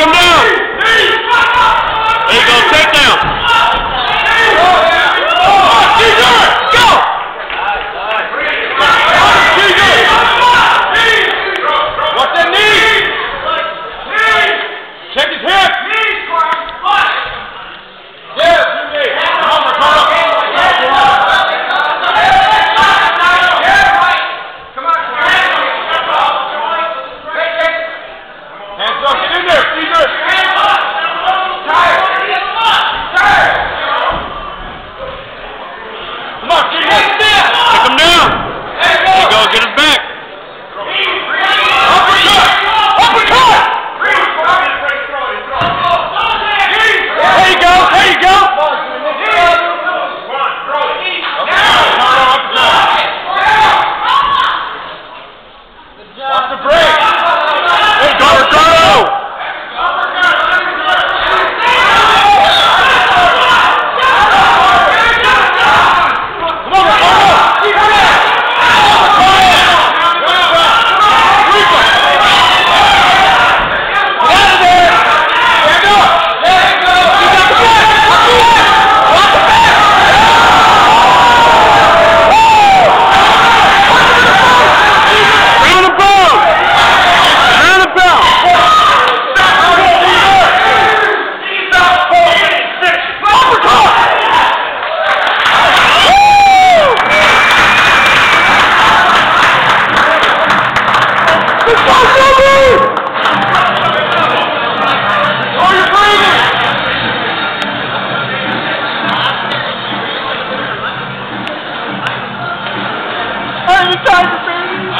Come down! the time, baby.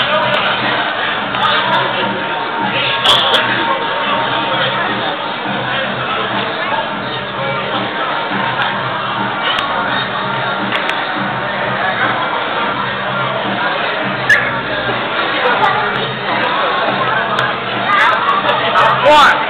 One.